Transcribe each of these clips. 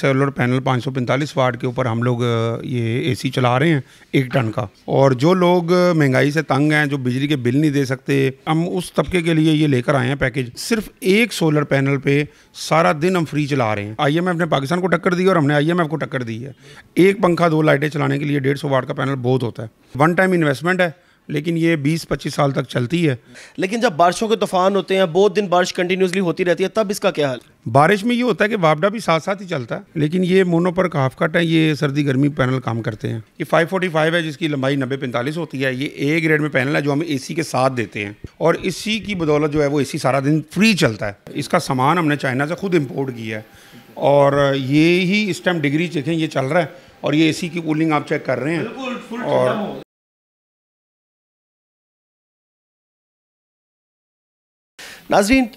Solar panel 545 वाट के ऊपर हम लोग ये एसी चला रहे हैं एक टन का। और जो लोग महँगाई से तंग हैं, जो बिजली के बिल नहीं दे सकते, हम उस तबके के लिए ये लेकर आए हैं पैकेज। सिर्फ़ एक सोलर पैनल पे सारा दिन हम फ्री चला रहे हैं। आईएमएफ ने पाकिस्तान को टक्कर दी और हमने आईएमएफ को टक्कर दी है। एक पंखा, दो लाइटें चलाने के लिए डेढ़ वाट का पैनल बहुत होता है। वन टाइम इन्वेस्टमेंट है। लेकिन ये 20-25 साल तक चलती है। लेकिन जब बारिशों के तूफ़ान होते हैं बहुत दिन बारिश कंटिन्यूसली होती रहती है तब इसका क्या हाल? बारिश में ये होता है कि वापडा भी साथ साथ ही चलता है लेकिन ये मोनो पर हाफ़ कट है ये सर्दी गर्मी पैनल काम करते हैं। ये 545 है जिसकी लंबाई नब्बे पैंतालीस होती है ये ए ग्रेड में पैनल है जो हम एसी के साथ देते हैं। और इसी की बदौलत जो है वो एसी सारा दिन फ्री चलता है। इसका सामान हमने चाइना से खुद इम्पोर्ट किया है। और ये ही इस टाइम डिग्री चेकें ये चल रहा है और ये एसी की कूलिंग आप चेक कर रहे हैं। और नाजरीन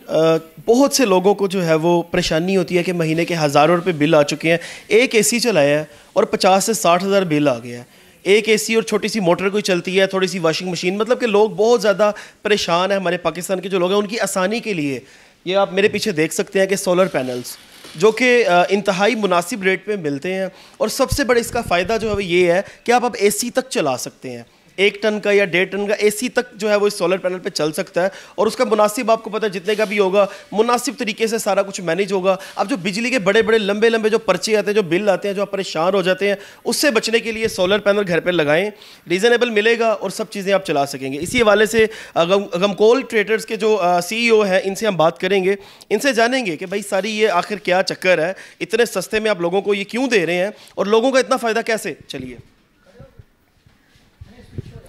बहुत से लोगों को जो है वो परेशानी होती है कि महीने के हज़ारों रुपये बिल आ चुके हैं। एक एसी चलाया है और पचास से साठ हज़ार बिल आ गया है। एक एसी और छोटी सी मोटर कोई चलती है, थोड़ी सी वॉशिंग मशीन मतलब कि लोग बहुत ज़्यादा परेशान हैं हमारे पाकिस्तान के जो लोग हैं, उनकी आसानी के लिए। ये आप मेरे पीछे देख सकते हैं कि सोलर पैनल्स जो कि इंतहाई मुनासिब रेट पे मिलते हैं। और सबसे बड़ा इसका फ़ायदा जो है ये है कि आप अब एसी तक चला सकते हैं। एक टन का या डेढ़ टन का एसी तक जो है वो इस सोलर पैनल पे चल सकता है। और उसका मुनासिब आपको पता है, जितने का भी होगा, मुनासिब तरीके से सारा कुछ मैनेज होगा। अब जो बिजली के बड़े बड़े लंबे लंबे जो पर्चे आते हैं, जो बिल आते हैं, जो आप परेशान हो जाते हैं, उससे बचने के लिए सोलर पैनल घर पर लगाएँ। रीज़नेबल मिलेगा और सब चीज़ें आप चला सकेंगे। इसी हवाले से गमकोल ट्रेडर्स के जो सी हैं, इनसे हम बात करेंगे। इनसे जानेंगे कि भाई सारी ये आखिर क्या चक्कर है। इतने सस्ते में आप लोगों को ये क्यों दे रहे हैं? और लोगों का इतना फ़ायदा कैसे? चलिए।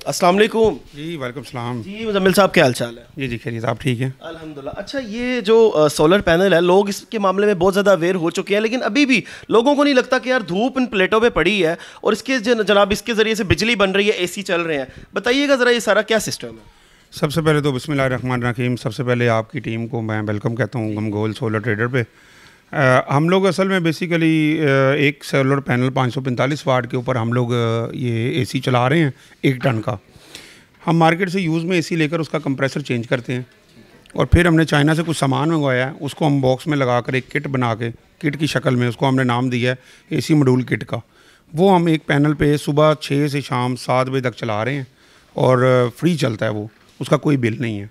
अस्सलाम वालेकुम। जी वालेकुम सलाम। जी मुजम्मिल साहब क्या हाल चाल है? जी जी खैरियत आप ठीक है? अल्हम्दुलिल्लाह। अच्छा ये जो आ, सोलर पैनल है लोग इसके मामले में बहुत ज़्यादा अवेयर हो चुके हैं लेकिन अभी भी लोगों को नहीं लगता कि यार धूप इन प्लेटों पे पड़ी है और इसके जनाब इसके ज़रिए से बिजली बन रही है एसी चल रहे हैं। बताइएगा ज़रा ये सारा क्या सिस्टम है? सबसे पहले तो बसमिल्लाम रहीम सबसे पहले आपकी टीम को मैं वेलकम कहता हूँ गमगोल सोलर ट्रेडर पे। आ, हम लोग असल में बेसिकली एक सोलर पैनल 545 वाट के ऊपर हम लोग ये एसी चला रहे हैं एक टन का। हम मार्केट से यूज़ में एसी लेकर उसका कंप्रेसर चेंज करते हैं और फिर हमने चाइना से कुछ सामान मंगवाया है उसको हम बॉक्स में लगा कर एक किट बना के किट की शक्ल में उसको हमने नाम दिया है एसी मॉड्यूल किट का। वो हम एक पैनल पे सुबह छः से शाम सात बजे तक चला रहे हैं और फ्री चलता है वो, उसका कोई बिल नहीं है।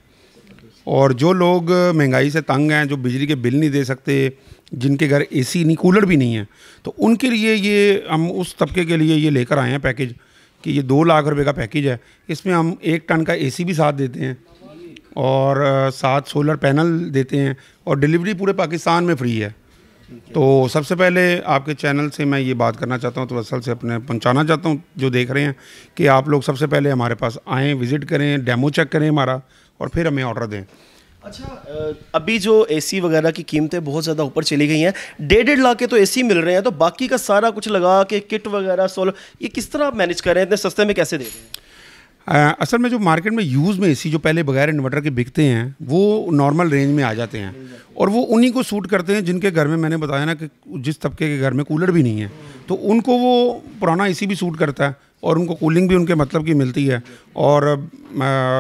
और जो लोग महँगाई से तंग हैं, जो बिजली के बिल नहीं दे सकते, जिनके घर एसी नहीं, कूलर भी नहीं है तो उनके लिए ये हम उस तबके के लिए ये लेकर आए हैं पैकेज कि ये दो लाख रुपए का पैकेज है। इसमें हम एक टन का एसी भी साथ देते हैं और साथ सोलर पैनल देते हैं और डिलीवरी पूरे पाकिस्तान में फ्री है। तो सबसे पहले आपके चैनल से मैं ये बात करना चाहता हूँ तो असल से अपने पहुँचाना चाहता हूँ, जो देख रहे हैं कि आप लोग सबसे पहले हमारे पास आएँ, विज़िट करें, डेमो चेक करें हमारा और फिर हमें ऑर्डर दें। अच्छा अभी जो एसी वगैरह की कीमतें बहुत ज़्यादा ऊपर चली गई हैं डेढ़ डेढ़ लाख के तो एसी मिल रहे हैं तो बाकी का सारा कुछ लगा के किट वगैरह सोलर ये किस तरह आप मैनेज कर रहे हैं इतने सस्ते में कैसे दे रहे हैं? असल में जो मार्केट में यूज़ में एसी जो पहले बगैर इन्वर्टर के बिकते हैं वो नॉर्मल रेंज में आ जाते हैं। और वो उन्हीं को सूट करते हैं जिनके घर में मैंने बताया ना कि जिस तबके के घर में कूलर भी नहीं है तो उनको वो पुराना एसी भी सूट करता है। और उनको कूलिंग भी उनके मतलब की मिलती है। और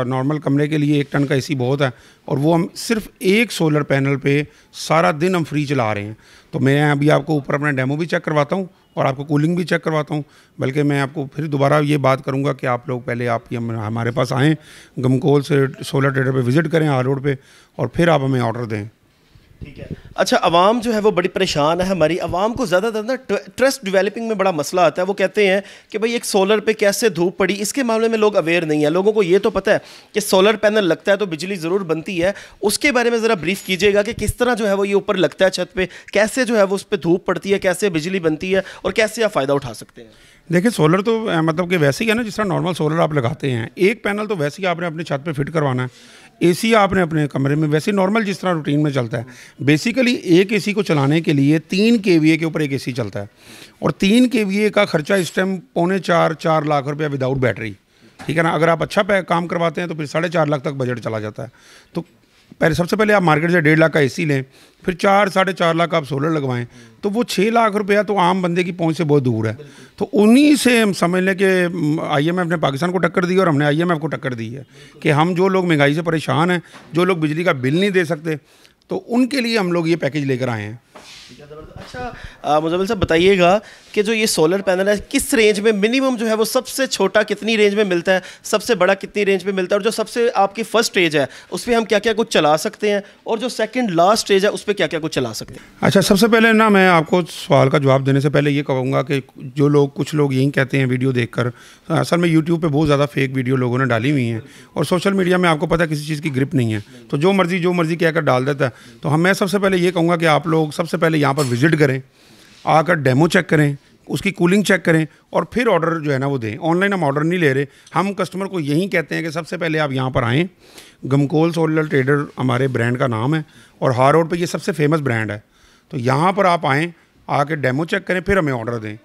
नॉर्मल कमरे के लिए एक टन का एसी बहुत है और वो हम सिर्फ़ एक सोलर पैनल पे सारा दिन हम फ्री चला रहे हैं। तो मैं अभी आपको ऊपर अपना डेमो भी चेक करवाता हूँ और आपको कूलिंग भी चेक करवाता हूँ, बल्कि मैं आपको फिर दोबारा ये बात करूँगा कि आप लोग पहले आप हमारे पास आएँ गमकोल से सोलर ट्रेडर पर विज़िट करें आर रोड पर और फिर आप हमें ऑर्डर दें। ठीक है। अच्छा आवाम जो है वो बड़ी परेशान है हमारी। आवाम को ज़्यादातर ना ट्रस्ट डेवलपिंग में बड़ा मसला आता है। वो कहते हैं कि भाई एक सोलर पे कैसे धूप पड़ी? इसके मामले में लोग अवेयर नहीं है। लोगों को ये तो पता है कि सोलर पैनल लगता है तो बिजली ज़रूर बनती है। उसके बारे में ज़रा ब्रीफ कीजिएगा कि किस तरह जो है वो ये ऊपर लगता है छत पर कैसे जो है वो उस पर धूप पड़ती है? कैसे बिजली बनती है? और कैसे आप फ़ायदा उठा सकते हैं? देखिए सोलर तो मतलब कि वैसे ही है ना जिस तरह नॉर्मल सोलर आप लगाते हैं एक पैनल तो वैसे ही आपने अपने छत पर फिट करवाना है। एसी आपने अपने कमरे में, वैसे नॉर्मल जिस तरह रूटीन में चलता है। बेसिकली एक एसी को चलाने के लिए तीन के के ऊपर एक एसी चलता है। और तीन के का खर्चा इस टाइम पौने चार चार लाख रुपया विदाउट बैटरी ठीक है ना? अगर आप अच्छा काम करवाते हैं तो फिर साढ़े चार लाख तक बजट चला जाता है। तो पहले सबसे पहले आप मार्केट से डेढ़ लाख का एसी लें, फिर चार, साढ़े चार लाख आप सोलर लगवाएँ तो वो छः लाख रुपया तो आम बंदे की पहुँच से बहुत दूर है। तो उन्हीं से हम समझ लें कि आईएमएफ ने पाकिस्तान को टक्कर दी और हमने आईएमएफ को टक्कर दी है कि हम जो लोग महँगाई से परेशान हैं, जो लोग बिजली का बिल नहीं दे सकते तो उनके लिए हम लोग ये पैकेज लेकर आए हैं। अच्छा मुजमिल साहब, बताइएगा कि जो ये सोलर पैनल है, किस रेंज में मिनिमम जो है वो सबसे छोटा कितनी रेंज में मिलता है, सबसे बड़ा कितनी रेंज में मिलता है, और जो सबसे आपकी फ़र्स्ट स्टेज है, उस पर हम क्या क्या कुछ चला सकते हैं, और जो सेकंड लास्ट स्टेज है, उस पर क्या क्या कुछ चला सकते हैं? अच्छा सबसे पहले ना मैं आपको सवाल का जवाब देने से पहले ये कहूँगा कि जो लोग, कुछ लोग यही कहते हैं वीडियो देख कर असल में यूट्यूब पर बहुत ज़्यादा फेक वीडियो लोगों ने डाली हुई हैं, और सोशल मीडिया में आपको पता किसी चीज़ की ग्रिप नहीं है। तो जो मर्ज़ी जो मर्ज़ी कहकर डाल देता है। तो हम, मैं सबसे पहले ये कहूँगा कि आप लोग सबसे पहले यहाँ पर विज़िट करें, आकर डेमो चेक करें, उसकी कूलिंग चेक करें और फिर ऑर्डर जो है ना वो दें। ऑनलाइन हम ऑर्डर नहीं ले रहे। हम कस्टमर को यही कहते हैं कि सबसे पहले आप यहाँ पर आएँ। गमकोल सोलर ट्रेडर हमारे ब्रांड का नाम है और हार रोड पर ये सबसे फ़ेमस ब्रांड है। तो यहाँ पर आप आएँ, आके डेमो चेक करें, फिर हमें ऑर्डर दें।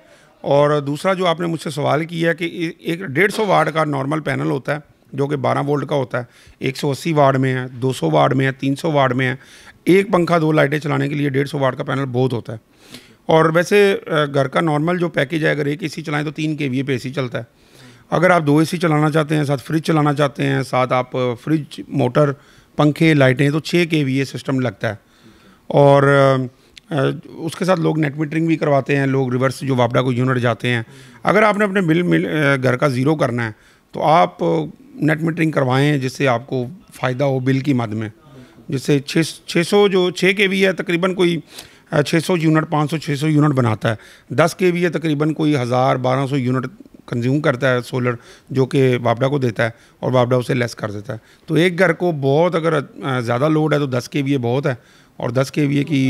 और दूसरा जो आपने मुझसे सवाल किया कि एक डेढ़ सौ वाट का नॉर्मल पैनल होता है, जो कि 12 वोल्ट का होता है 180 वाट में है 200 वाट में है 300 वाट में है एक पंखा दो लाइटें चलाने के लिए डेढ़ सौ वाट का पैनल बहुत होता है। और वैसे घर का नॉर्मल जो पैकेज है, अगर एक एसी चलाएँ तो तीन के वी पे ए चलता है। अगर आप दो एसी चलाना चाहते हैं, साथ फ्रिज चलाना चाहते हैं, साथ आप फ्रिज, मोटर, पंखे, लाइटें तो छः के वी सिस्टम लगता है। और उसके साथ लोग नेट मीटरिंग भी करवाते हैं, लोग रिवर्स जो वापडा को यूनिट जाते हैं। अगर आपने अपने बिल, मिल घर का ज़ीरो करना है तो आप नेट मीटरिंग करवाएँ, जिससे आपको फ़ायदा हो बिल की मद में। जिससे छः छः सौ जो छः के वी है, तकरीबन कोई छः सौ यूनिट, पाँच सौ छः सौ यूनिट बनाता है। दस के वी है, तकरीबन कोई हज़ार, बारह सौ यूनिट कंज्यूम करता है सोलर जो कि वापडा को देता है और वापडा उसे लेस कर देता है। तो एक घर को बहुत अगर ज़्यादा लोड है तो दस के वी बहुत है और दस के वी की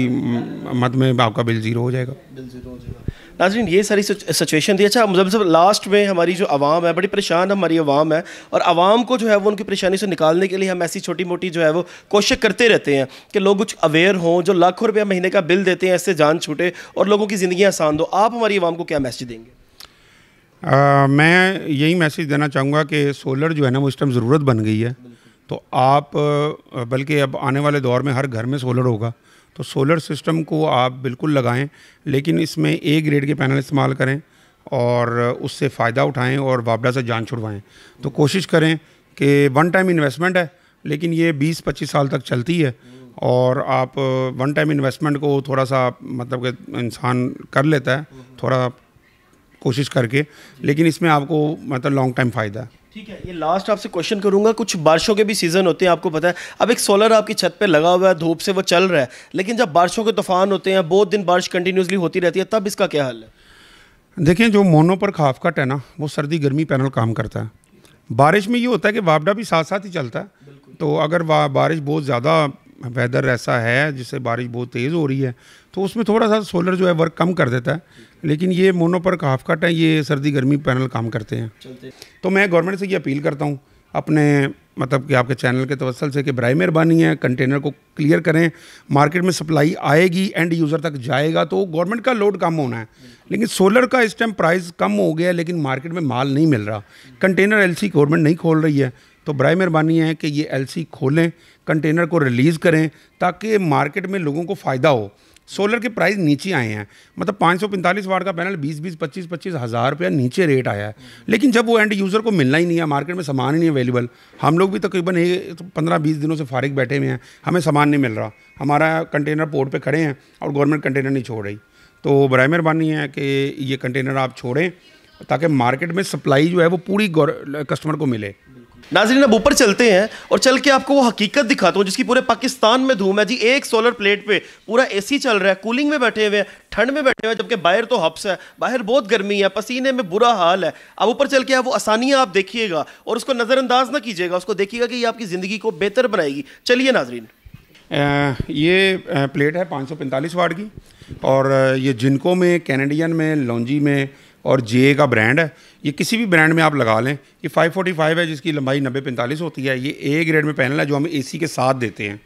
मत में आपका बिल ज़ीरो हो जाएगा। बिल ज़ीरो हो जाएगा। नाजरीन ये सारी सिचुएशन थी। अच्छा मतलब लास्ट में हमारी जो आवाम है बड़ी परेशान हमारी आवाम है और आवाम को जो है वो उनकी परेशानी से निकालने के लिए हम ऐसी छोटी मोटी जो है वो कोशिश करते रहते हैं कि लोग कुछ अवेयर हों जो लाखों रुपया महीने का बिल देते हैं इससे जान छूटे और लोगों की ज़िंदगी आसान दो आप हमारी आवाम को क्या मैसेज देंगे? आ, मैं यही मैसेज देना चाहूँगा कि सोलर जो है ना वो इस टाइम ज़रूरत बन गई है। तो आप बल्कि अब आने वाले दौर में हर घर में सोलर होगा। तो सोलर सिस्टम को आप बिल्कुल लगाएँ, लेकिन इसमें ए ग्रेड के पैनल इस्तेमाल करें और उससे फ़ायदा उठाएँ और वापडा से जान छुड़वाएँ। तो कोशिश करें कि वन टाइम इन्वेस्टमेंट है, लेकिन ये 20-25 साल तक चलती है और आप वन टाइम इन्वेस्टमेंट को थोड़ा सा मतलब कि इंसान कर लेता है, थोड़ा कोशिश करके, लेकिन इसमें आपको मतलब लॉन्ग टाइम फ़ायदा है। ठीक है ये लास्ट आपसे क्वेश्चन करूँगा। कुछ बारिशों के भी सीज़न होते हैं आपको पता है। अब एक सोलर आपकी छत पे लगा हुआ है धूप से वो चल रहा है। लेकिन जब बारिशों के तूफ़ान होते हैं बहुत दिन बारिश कंटिन्यूसली होती रहती है तब इसका क्या हल है? देखिए जो मोनो पर खाफ कट है ना वो सर्दी गर्मी पैनल काम करता है। बारिश में ये होता है कि वापडा भी साथ साथ ही चलता है। तो अगर बारिश बहुत ज़्यादा वेदर ऐसा है जिससे बारिश बहुत तेज़ हो रही है तो उसमें थोड़ा सा सोलर जो है वर्क कम कर देता है। लेकिन ये मोनो पर हाफ़ कट है ये सर्दी गर्मी पैनल काम करते हैं। तो मैं गवर्नमेंट से ये अपील करता हूँ अपने मतलब कि आपके चैनल के तवसल से कि बर मेहरबानी है कंटेनर को क्लियर करें मार्केट में सप्लाई आएगी एंड यूज़र तक जाएगा तो गवर्नमेंट का लोड कम होना है। लेकिन सोलर का इस टाइम प्राइस कम हो गया लेकिन मार्केट में माल नहीं मिल रहा। कंटेनर एलसी गवर्नमेंट नहीं खोल रही है तो बर मेहरबानी है कि ये एलसी खोलें कंटेनर को रिलीज़ करें ताकि मार्केट में लोगों को फ़ायदा हो। सोलर के प्राइस नीचे आए हैं। मतलब पाँच सौ पैंतालीस वाट का पैनल, बीस बीस, पच्चीस पच्चीस हज़ार रुपया नीचे रेट आया है। लेकिन जब वो एंड यूज़र को मिलना ही नहीं है मार्केट में सामान ही नहीं अवेलेबल हम लोग भी तकरीबन एक पंद्रह बीस दिनों से फारिग बैठे हुए हैं, हमें सामान नहीं मिल रहा। हमारा कंटेनर पोर्ट पर खड़े हैं और गवर्नमेंट कंटेनर नहीं छोड़ रही। तो बर मेहरबानी है कि ये कंटेनर आप छोड़ें, ताकि मार्केट में सप्लाई जो है वो पूरी कस्टमर को मिले। नाजरीन, अब ऊपर चलते हैं और चल के आपको वो हकीकत दिखाता हूँ, जिसकी पूरे पाकिस्तान में धूम है। जी, एक सोलर प्लेट पे पूरा एसी चल रहा है कूलिंग में बैठे हुए हैं, ठंड में बैठे हुए हैं, जबकि बाहर तो हफ्स है, बाहर बहुत गर्मी है, पसीने में बुरा हाल है। अब ऊपर चल के आप वो आसानियाँ आप देखिएगा और उसको नज़रअंदाज ना कीजिएगा, उसको देखिएगा कि ये आपकी ज़िंदगी को बेहतर बनाएगी। चलिए नाजरीन। ये प्लेट है पाँच सौ पैंतालीस वाट की और ये जिनको में कैनेडियन में लॉन्जी में और जे का ब्रांड है ये किसी भी ब्रांड में आप लगा लें ये 545 है जिसकी लंबाई नब्बे पैंतालीस होती है ये ए ग्रेड में पैनल है जो हम एसी के साथ देते हैं।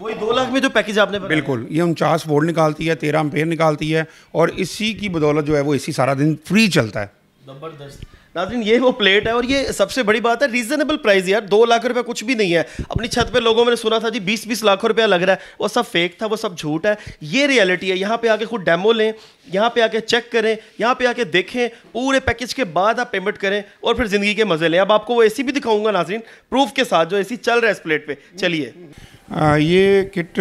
वही दो लाख में जो पैकेज आपने बिल्कुल ये उनचास वोल्ट निकालती है तेरह अम्पेयर निकालती है और इसी की बदौलत जो है वो एसी सारा दिन फ्री चलता है। ज़बरदस्त। नाजरीन, ये वो प्लेट है और ये सबसे बड़ी बात है रीजनेबल प्राइस यार, दो लाख रुपया कुछ भी नहीं है। अपनी छत पे लोगों ने सुना था जी बीस बीस लाख रुपया लग रहा है। वो सब फेक था, वो सब झूठ है। ये रियलिटी है, यहाँ पे आके खुद डेमो लें, यहाँ पे आके चेक करें, यहाँ पे आके देखें, पूरे पैकेज के बाद आप पेमेंट करें और फिर ज़िंदगी के मज़े लें। अब आपको वो एसी भी दिखाऊँगा नाजरीन प्रूफ के साथ जो एसी चल रहा है इस प्लेट पर चलिए। ये किट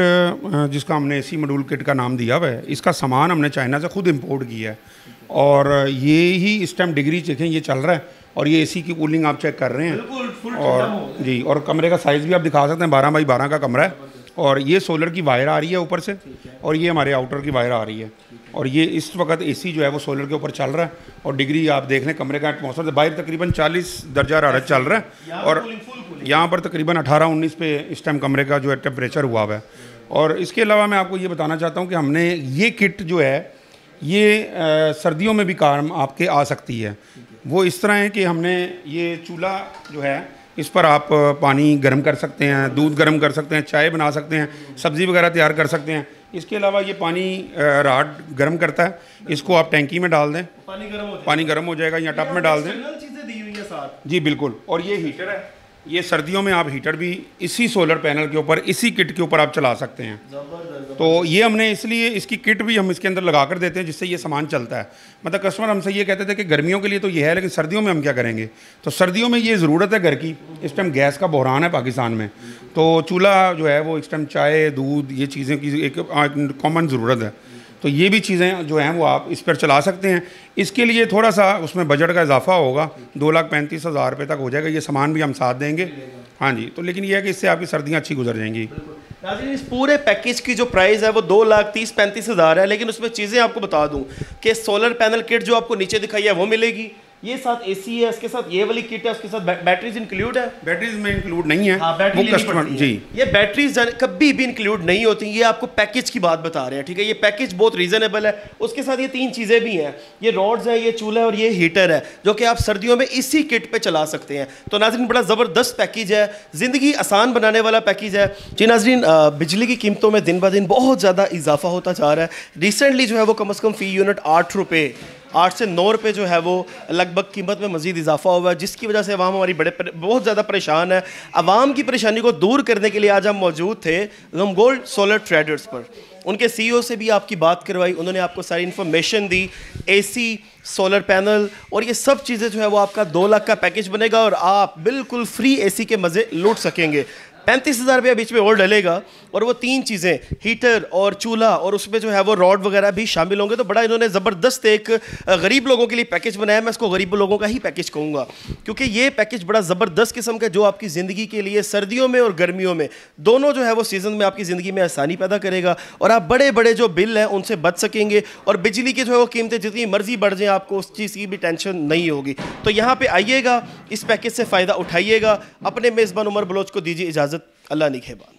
जिसका हमने एसी मॉड्यूल किट का नाम दिया हुआ है, इसका सामान हमने चाइना से खुद इम्पोर्ट किया है। और ये ही इस टाइम डिग्री चेकें ये चल रहा है और ये एसी की कूलिंग आप चेक कर रहे हैं। और जी और कमरे का साइज़ भी आप दिखा सकते हैं बारह बाई बारह का कमरा है। और ये सोलर की वायर आ रही है ऊपर से और ये हमारे आउटर की वायर आ रही है। और ये इस वक्त एसी जो है वो सोलर के ऊपर चल रहा है और डिग्री आप देख लें कमरे का एटमोसफर बाहर तकरीबन 40 दर्जा हरारत चल रहा है और यहाँ पर तकरीबन 18-19 पे इस टाइम कमरे का जो है टेम्परेचर हुआ हुआ है। और इसके अलावा मैं आपको ये बताना चाहता हूँ कि हमने ये किट जो है ये आ, सर्दियों में भी काम आपके आ सकती है। वो इस तरह है कि हमने ये चूल्हा जो है इस पर आप पानी गर्म कर सकते हैं दूध गर्म कर सकते हैं चाय बना सकते हैं सब्ज़ी वगैरह तैयार कर सकते हैं। इसके अलावा ये पानी राड गर्म करता है। इसको आप टैंकी में डाल दें। पानी गर्म हो पानी गर्म हो जाएगा या टप में डाल दें। जी बिल्कुल। और ये हीटर है। ये सर्दियों में आप हीटर भी इसी सोलर पैनल के ऊपर इसी किट के ऊपर आप चला सकते हैं। तो ये हमने इसलिए, इसकी किट भी हम इसके अंदर लगा कर देते हैं जिससे ये सामान चलता है। मतलब कस्टमर हमसे ये कहते थे कि गर्मियों के लिए तो ये है, लेकिन सर्दियों में हम क्या करेंगे? तो सर्दियों में ये ज़रूरत है घर की। इस टाइम गैस का बहरान है पाकिस्तान में। तो चूल्हा जो है वो इस टाइम चाय, दूध, ये चीज़ें की एक कॉमन ज़रूरत है। तो ये भी चीज़ें जो हैं वो आप इस पर चला सकते हैं। इसके लिए थोड़ा सा उसमें बजट का इजाफा होगा। दो लाख पैंतीस हज़ार रुपये तक हो जाएगा। ये सामान भी हम साथ देंगे। हाँ जी तो लेकिन ये है कि इससे आपकी सर्दियाँ अच्छी गुजर जाएँगी। इस पूरे पैकेज की जो प्राइस है वो दो लाख तीस पैंतीस हज़ार है, लेकिन उसमें चीज़ें आपको बता दूँ कि सोलर पैनल किट जो आपको नीचे दिखाई है वो मिलेगी। ये साथ एसी है इसके साथ ये वाली किट है उसके साथ बैटरीज इंक्लूड है। बैटरीज में इंक्लूड नहीं है। हाँ, वो कस्टमर जी। ये बैटरीज कभी भी इंक्लूड नहीं होती ये आपको पैकेज की बात बता रहे हैं ठीक है? ये पैकेज बहुत रीजनेबल है। उसके साथ ये तीन चीज़ें भी हैं। ये रॉड्स हैं ये चूल्हा और ये हीटर है जो कि आप सर्दियों में इसी किट पर चला सकते हैं। तो नाजरीन बड़ा ज़बरदस्त पैकेज है। ज़िंदगी आसान बनाने वाला पैकेज है। जी नाजरीन बिजली की कीमतों में दिन ब दिन बहुत ज़्यादा इजाफा होता जा रहा है। रिसेंटली जो है वो कम अज़ कम फ़ी यूनिट आठ रुपये आठ से नौ रुपये जो है वो लगभग कीमत में मज़ीद इजाफा हुआ है, जिसकी वजह से अवाम हमारी बड़े बहुत ज़्यादा परेशान है। आवाम की परेशानी को दूर करने के लिए आज हम मौजूद थे गम गोल्ड सोलर ट्रेडर्स पर। उनके सीईओ e से भी आपकी बात करवाई, उन्होंने आपको सारी इन्फॉर्मेशन दी एसी सोलर पैनल और ये सब चीज़ें जो है वो आपका दो लाख का पैकेज बनेगा और आप बिल्कुल फ्री एसी के मज़े लूट सकेंगे। पैंतीस हज़ार रुपया बीच में और डलेगा और वो तीन चीज़ें, हीटर और चूल्हा और उसमें जो है वो रॉड वगैरह भी शामिल होंगे। तो बड़ा इन्होंने ज़बरदस्त एक गरीब लोगों के लिए पैकेज बनाया। मैं इसको गरीब लोगों का ही पैकेज कहूँगा, क्योंकि ये पैकेज बड़ा ज़बरदस्त किस्म का जो आपकी ज़िंदगी के लिए सर्दियों में और गर्मियों में। दोनों जो है वो सीज़न में आपकी ज़िंदगी में आसानी पैदा करेगा और आप बड़े बड़े जो बिल हैं, उनसे बच सकेंगे और बिजली की जो है वो कीमतें, जितनी मर्ज़ी बढ़ जाएँ, आपको उस चीज़ की भी टेंशन नहीं होगी। तो यहाँ पर आइएगा, इस पैकेज से फ़ायदा उठाइएगा। अपने मेज़बान उमर बलोच को दीजिए इजाज़त। अल्लाह निखेबान